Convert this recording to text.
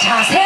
자, 세